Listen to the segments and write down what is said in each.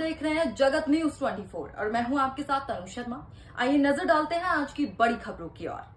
देख रहे हैं जगत न्यूज़ 24 और मैं हूँ आपके साथ तनु शर्मा। आइए नज़र डालते हैं आज की बड़ी खबरों की ओर।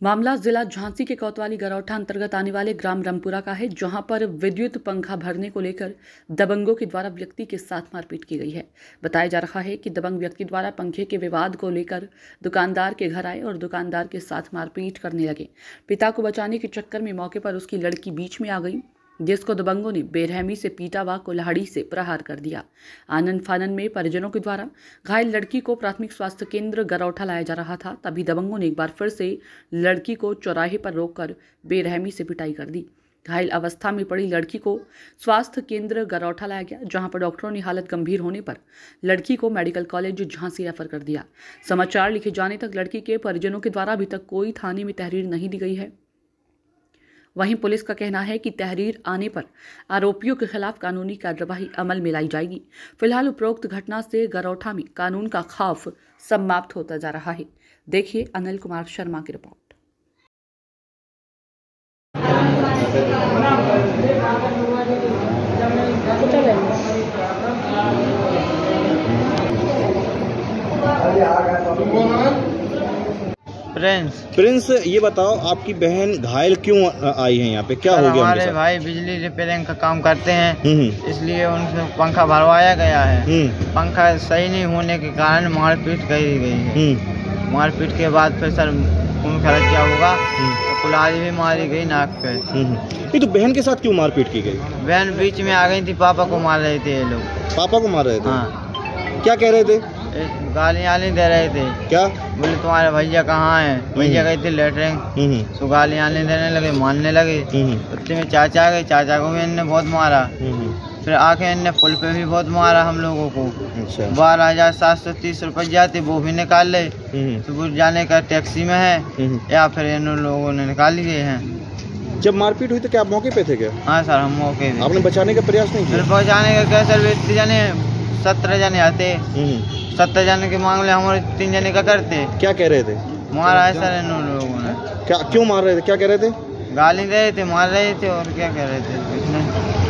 मामला जिला झांसी के कोतवाली गरौठा अंतर्गत आने वाले ग्राम रामपुरा का है, जहाँ पर विद्युत पंखा भरने को लेकर दबंगों के द्वारा व्यक्ति के साथ मारपीट की गई है। बताया जा रहा है कि दबंग व्यक्ति द्वारा पंखे के विवाद को लेकर दुकानदार के घर आए और दुकानदार के साथ मारपीट करने लगे। पिता को बचाने के चक्कर में मौके पर उसकी लड़की बीच में आ गई। जिसको दबंगों ने बेरहमी से पीटा व कुल्हाड़ी से प्रहार कर दिया। आनंद फानन में परिजनों के द्वारा घायल लड़की को प्राथमिक स्वास्थ्य केंद्र गरौठा लाया जा रहा था, तभी दबंगों ने एक बार फिर से लड़की को चौराहे पर रोककर बेरहमी से पिटाई कर दी। घायल अवस्था में पड़ी लड़की को स्वास्थ्य केंद्र गरौठा लाया गया, जहाँ पर डॉक्टरों ने हालत गंभीर होने पर लड़की को मेडिकल कॉलेज झांसी रेफर कर दिया। समाचार लिखे जाने तक लड़की के परिजनों के द्वारा अभी तक कोई थाने में तहरीर नहीं दी गई है। वहीं पुलिस का कहना है कि तहरीर आने पर आरोपियों के खिलाफ कानूनी कार्रवाई अमल में लाई जाएगी। फ़िलहाल उपरोक्त घटना से गरौठा में कानून का खौफ समाप्त होता जा रहा है। देखिए अनिल कुमार शर्मा की रिपोर्ट। प्रिंस प्रिंस ये बताओ आपकी बहन घायल क्यों आई है यहाँ पे? क्या हो गया हमारे भाई बिजली रिपेयरिंग का काम करते हैं हम्म इसलिए उनसे पंखा भरवाया गया है। हम्म। पंखा सही नहीं होने के कारण मारपीट करी गई है। हम्म। मारपीट के बाद फिर सर खून खर्च क्या होगा हम्म, तो भी मारी गई नाक पे। हम्म। ये तो बहन के साथ क्यों मारपीट की गई? बहन बीच में आ गई थी पापा को मार रहे थे ये लोग। पापा को मार रहे थे? हाँ। क्या कह रहे थे? गालियाँ नहीं दे रहे थे। क्या? बोले तुम्हारे भैया कहाँ है? भैया गए थे लेटरिंग हम्म। तो गालियाँ नहीं देने लगे मारने लगे। हम्म। उतने में चाचा आ गए चाचा को भी इनने बहुत मारा। हम्म, फिर आके इनने पुल पे भी बहुत मारा हम लोगों को। अच्छा। बारह हज़ार सात सौ तीस रुपया थे वो भी निकाल ले। हम्म, सुबह जाने का टैक्सी में है हम्म। या फिर इन लोगों ने निकाल लिए हैं। जब मारपीट हुई तो क्या आप मौके पे थे क्या? हाँ सर हम मौके पे आपने बचाने का प्रयास नहीं फिर किया पहुँचाने का क्या सर इतने जने सत्रह जने आते। हम्म, सत्तर जने के मामले हमारे तीन जने का करते क्या कह रहे थे? मारा है सर इन लोगों ने। क्या क्यों मार रहे थे? क्या कह रहे थे? गाली दे रहे थे मार रहे थे और क्या कह रहे थे?